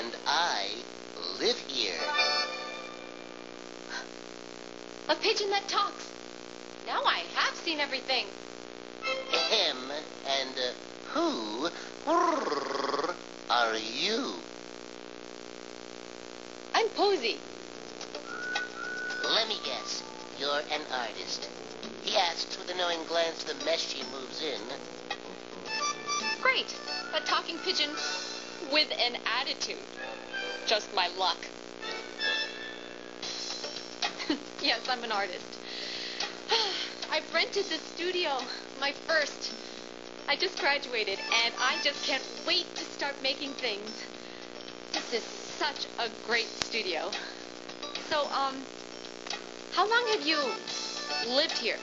and I live here. A pigeon that talks. Now I have seen everything. Him and uh, who are you? I'm Posie. Let me guess. You're an artist. He asks with a knowing glance the mesh she moves in. Great. A talking pigeon with an attitude. Just my luck. yes, I'm an artist. I've rented this studio, my first. I just graduated, and I just can't wait to start making things. This is such a great studio. So, um, how long have you lived here?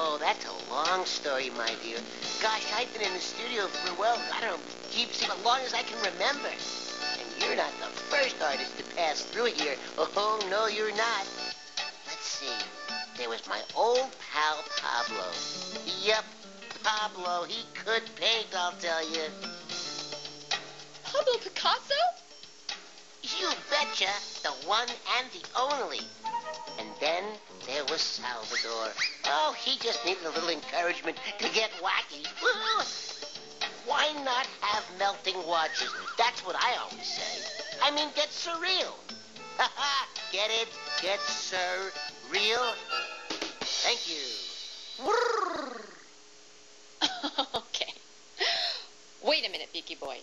Oh, that's a long story, my dear. Gosh, I've been in the studio for, well, I don't know, keeps as long as I can remember. And you're not the first artist to pass through here. Oh, no, you're not. Let's see. There was my old pal Pablo. Yep, Pablo. He could paint, I'll tell you. Pablo Picasso? You betcha. The one and the only. Salvador. Oh, he just needed a little encouragement to get wacky. Why not have melting watches? That's what I always say. I mean, get surreal. Ha ha! get it? Get surreal? Thank you. okay. Wait a minute, Beaky Boy.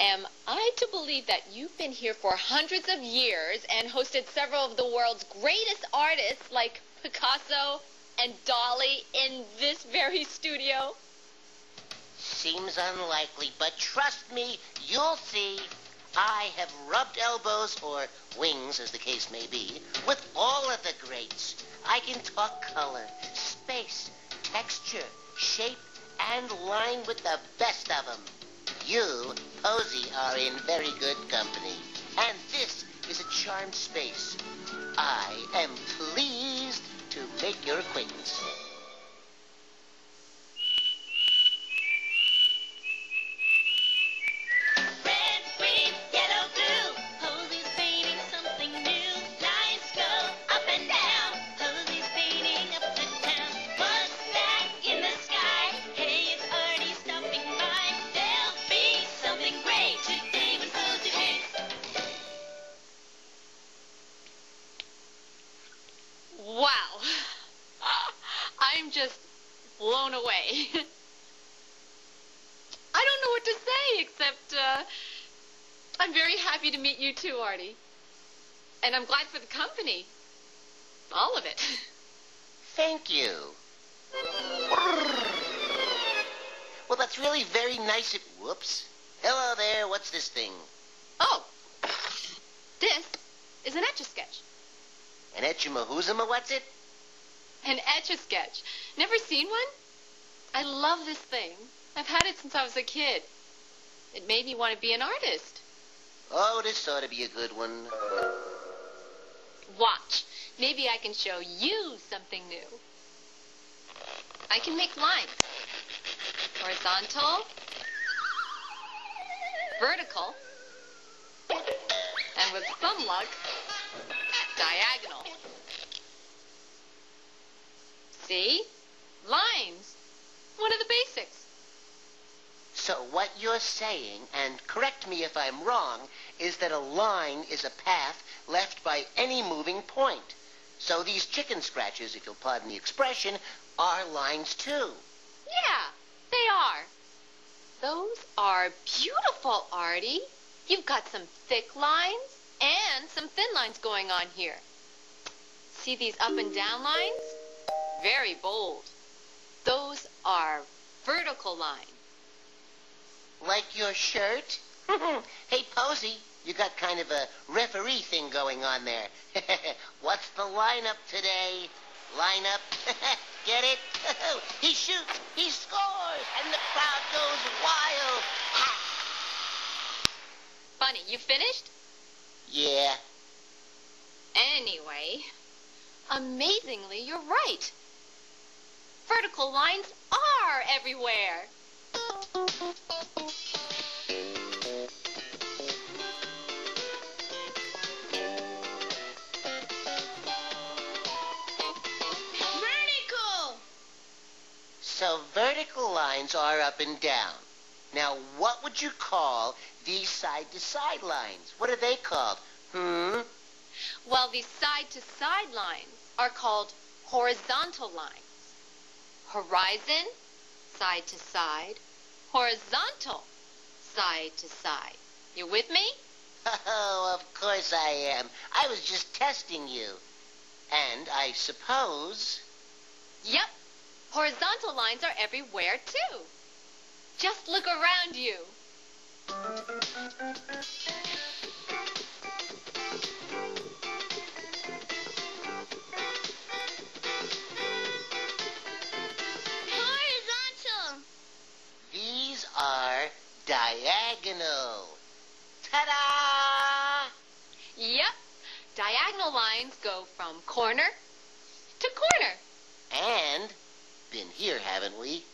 Am I to believe that you've been here for hundreds of years and hosted several of the world's greatest artists like Picasso and Dali in this very studio? Seems unlikely, but trust me, you'll see. I have rubbed elbows, or wings as the case may be, with all of the greats. I can talk color, space, texture, shape, and line with the best of them. You, Posie, are in very good company. And this is a charmed space. I am pleased to make your acquaintance. I'm just blown away. I don't know what to say except uh, I'm very happy to meet you too, Artie. And I'm glad for the company. All of it. Thank you. Well, that's really very nice of... Whoops. Hello there. What's this thing? Oh, this is an etch-a-sketch. An etch-a-mahuzama, what's it? An etch-a-sketch. Never seen one? I love this thing. I've had it since I was a kid. It made me want to be an artist. Oh, this ought to be a good one. Watch. Maybe I can show you something new. I can make lines. Horizontal. Vertical. And with some luck, diagonal. See? Lines. One of the basics. So what you're saying, and correct me if I'm wrong, is that a line is a path left by any moving point. So these chicken scratches, if you'll pardon the expression, are lines too. Yeah, they are. Those are beautiful, Artie. You've got some thick lines and some thin lines going on here. See these up and down lines? Very bold. Those are vertical lines. Like your shirt? hey, Posie, you got kind of a referee thing going on there. What's the lineup today? Lineup? Get it? he shoots, he scores, and the crowd goes wild. Funny, you finished? yeah. Anyway, amazingly, you're right vertical lines are everywhere. Vertical! So vertical lines are up and down. Now, what would you call these side-to-side -side lines? What are they called? Hmm? Well, these side-to-side -side lines are called horizontal lines. Horizon, side to side. Horizontal, side to side. You with me? Oh, of course I am. I was just testing you. And I suppose... Yep. Horizontal lines are everywhere, too. Just look around you. Diagonal. Ta-da! Yep. Diagonal lines go from corner to corner. And been here, haven't we?